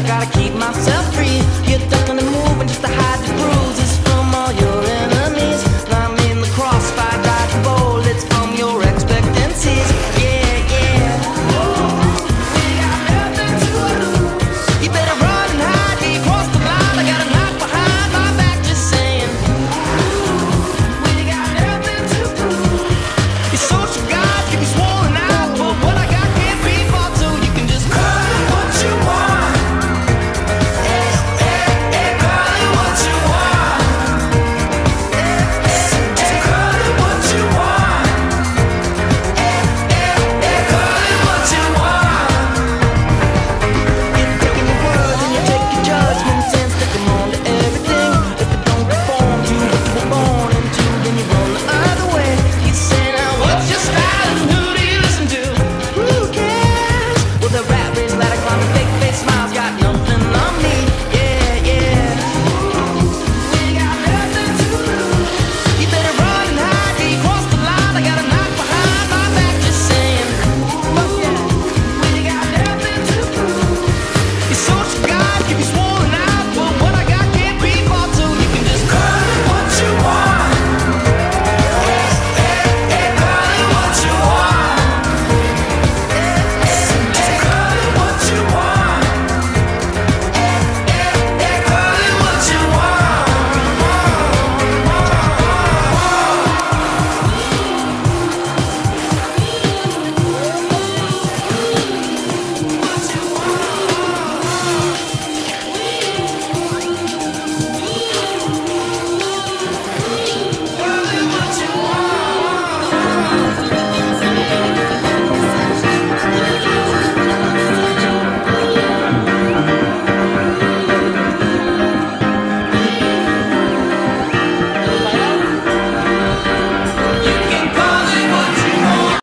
I gotta keep myself.